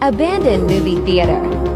Abandoned movie theater.